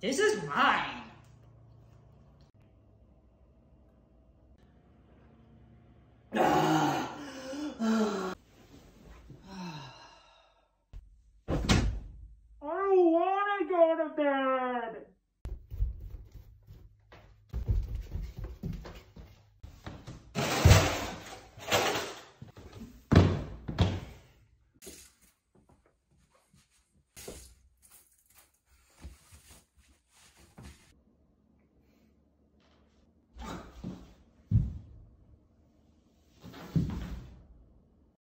This is mine.